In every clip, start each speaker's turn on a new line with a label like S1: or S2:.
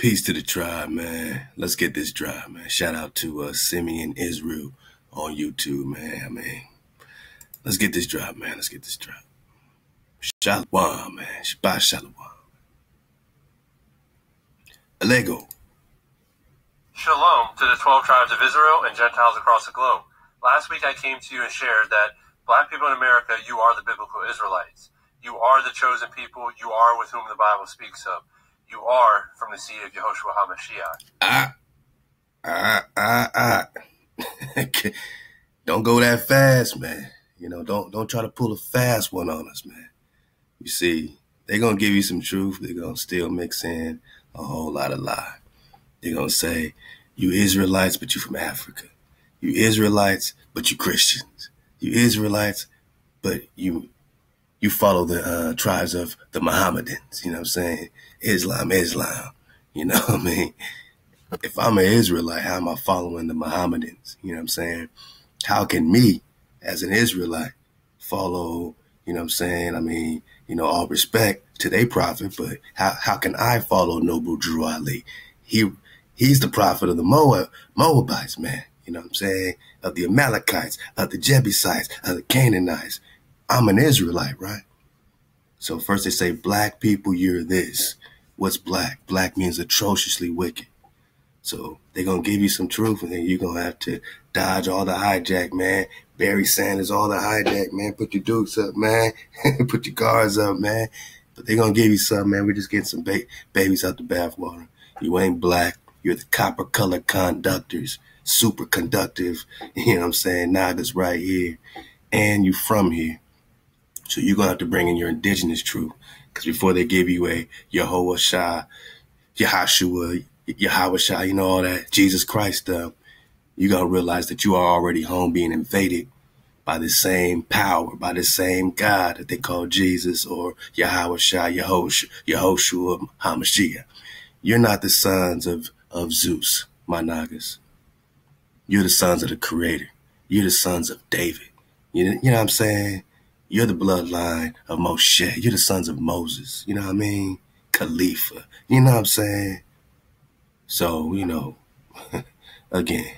S1: Peace to the tribe, man. Let's get this drive, man. Shout out to uh, Simeon Israel on YouTube, man. I mean, let's get this drive, man. Let's get this drive. Shalom, man. Shabbat Shalom. Alego.
S2: Shalom to the 12 tribes of Israel and Gentiles across the globe. Last week I came to you and shared that black people in America, you are the biblical Israelites. You are the chosen people. You are with whom the Bible speaks of. You are from the seed of Yehoshua HaMashiach.
S1: Ah, ah, ah, ah. don't go that fast, man. You know, don't don't try to pull a fast one on us, man. You see, they're gonna give you some truth. They're gonna still mix in a whole lot of lie. They're gonna say, "You Israelites, but you from Africa. You Israelites, but you Christians. You Israelites, but you you follow the uh, tribes of the Mohammedans. You know what I'm saying? Islam, Islam. You know what I mean? If I'm an Israelite, how am I following the Mohammedans? You know what I'm saying? How can me, as an Israelite, follow, you know what I'm saying? I mean, you know, all respect to their prophet, but how, how can I follow Noble Drew Ali? He he's the prophet of the Moab, Moabites, man. You know what I'm saying? Of the Amalekites, of the Jebusites, of the Canaanites. I'm an Israelite, right? So first they say, black people, you're this. What's black? Black means atrociously wicked. So they're gonna give you some truth, and then you're gonna have to dodge all the hijack, man. Barry Sanders, all the hijack, man. Put your dukes up, man. Put your cars up, man. But they're gonna give you some, man. We're just getting some ba- babies out the bathwater. You ain't black. You're the copper colored conductors, super conductive. You know what I'm saying? Naga's right here, and you from here. So you're gonna have to bring in your indigenous truth. Because before they give you a Yehovah Shah, Yahashua, Yahweh Shah, you know, all that Jesus Christ stuff, you gotta realize that you are already home being invaded by the same power, by the same God that they call Jesus or Yahweh Shah, Yehoshua, Yehoshua HaMashiach. You're not the sons of, of Zeus, my Nagas. You're the sons of the Creator. You're the sons of David. You know, you know what I'm saying? You're the bloodline of Moshe. You're the sons of Moses. You know what I mean? Khalifa. You know what I'm saying? So, you know, again,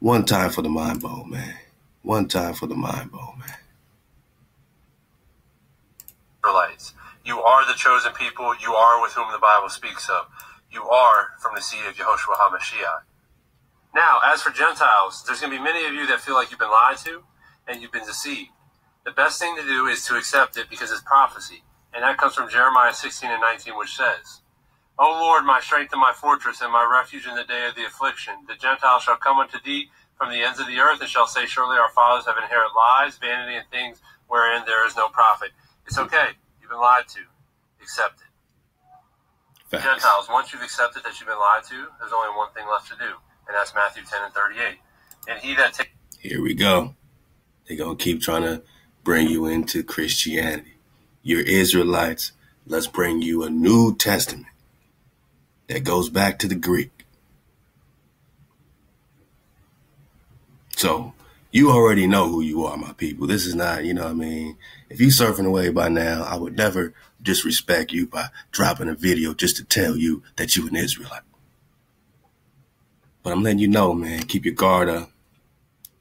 S1: one time for the mind bowl, man. One time for the mind bowl, man.
S2: Israelites. You are the chosen people. You are with whom the Bible speaks of. You are from the seed of Yehoshua HaMashiach. Now, as for Gentiles, there's going to be many of you that feel like you've been lied to and you've been deceived the best thing to do is to accept it because it's prophecy. And that comes from Jeremiah 16 and 19, which says, O Lord, my strength and my fortress and my refuge in the day of the affliction. The Gentiles shall come unto thee from the ends of the earth and shall say, Surely our fathers have inherited lies, vanity, and things wherein there is no profit. It's okay. You've been lied to. Accept it. Facts. Gentiles, once you've accepted that you've been lied to, there's only one thing left to do, and that's Matthew 10 and 38. And he that takes.
S1: Here we go. They're going to keep trying to bring you into Christianity. You're Israelites. Let's bring you a New Testament that goes back to the Greek. So you already know who you are, my people. This is not, you know what I mean? If you surfing away by now, I would never disrespect you by dropping a video just to tell you that you an Israelite. But I'm letting you know, man, keep your guard up.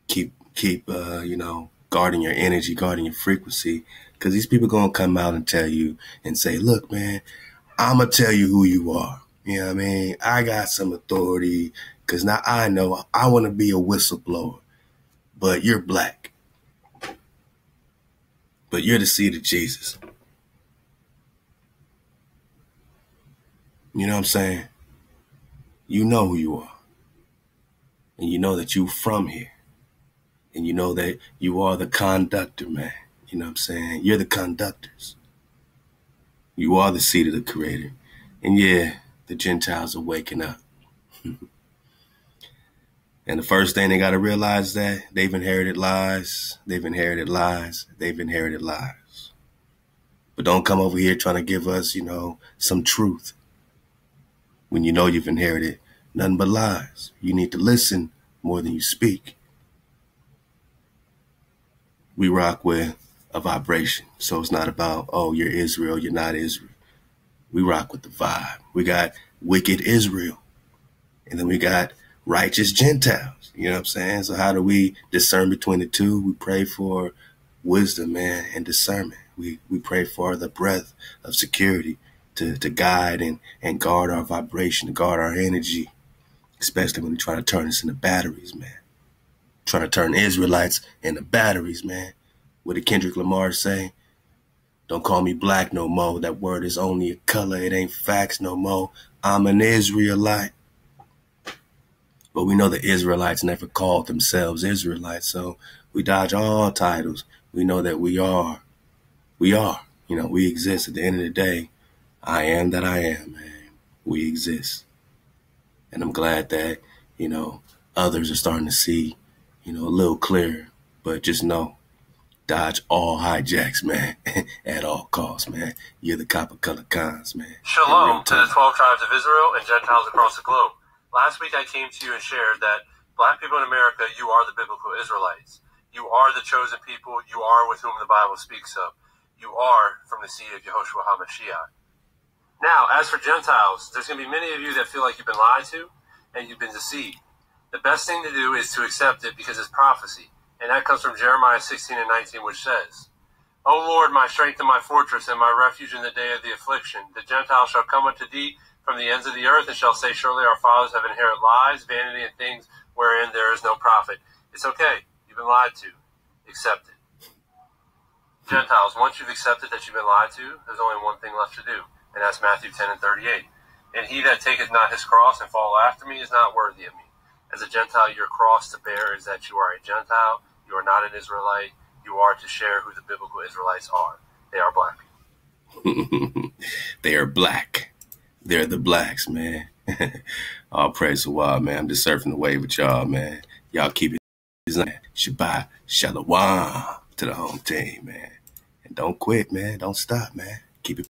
S1: Keep, keep, uh, you know, guarding your energy, guarding your frequency, because these people gonna come out and tell you and say, "Look, man, I'm gonna tell you who you are." You know what I mean? I got some authority because now I know I want to be a whistleblower, but you're black, but you're the seed of Jesus. You know what I'm saying? You know who you are. And you know that you're from here and you know that you are the conductor, man. You know what I'm saying? You're the conductors. You are the seed of the creator. And yeah, the Gentiles are waking up. and the first thing they got to realize that they've inherited lies, they've inherited lies, they've inherited lies. But don't come over here trying to give us, you know, some truth when you know you've inherited nothing but lies. You need to listen more than you speak we rock with a vibration. So it's not about, oh, you're Israel, you're not Israel. We rock with the vibe. We got wicked Israel. And then we got righteous Gentiles. You know what I'm saying? So how do we discern between the two? We pray for wisdom, man, and discernment. We we pray for the breath of security to, to guide and, and guard our vibration, to guard our energy, especially when we try to turn us into batteries, man. Trying to turn Israelites into batteries, man. What did Kendrick Lamar say? Don't call me black no more. That word is only a color. It ain't facts no more. I'm an Israelite. But we know the Israelites never called themselves Israelites, so we dodge all titles. We know that we are. We are. You know, we exist at the end of the day. I am that I am, man. We exist. And I'm glad that, you know, others are starting to see, you know, a little clearer. But just know, dodge all hijacks, man, at all costs, man. You're the copper color cons, man.
S2: Shalom to the 12 tribes of Israel and Gentiles across the globe. Last week I came to you and shared that black people in America, you are the biblical Israelites. You are the chosen people. You are with whom the Bible speaks of. You are from the seed of Yehoshua HaMashiach. Now, as for Gentiles, there's going to be many of you that feel like you've been lied to and you've been deceived. The best thing to do is to accept it because it's prophecy. And that comes from Jeremiah 16 and 19, which says, O Lord, my strength and my fortress and my refuge in the day of the affliction, the Gentiles shall come unto thee from the ends of the earth and shall say, Surely our fathers have inherited lies, vanity, and things wherein there is no profit. It's okay. You've been lied to. Accept it. Gentiles, once you've accepted that you've been lied to, there's only one thing left to do and that's Matthew 10 and 38. And he that taketh not his cross and follow after me is not worthy of me. As a Gentile, your cross to bear is that you are a Gentile, you are not an Israelite, you are to share who the biblical Israelites are. They are black
S1: people. they are black. They're the blacks, man. All praise to God, man. I'm just surfing the wave with y'all, man. Y'all keep it Shabbat Shalom to the home team, man. And don't quit, man. Don't stop, man.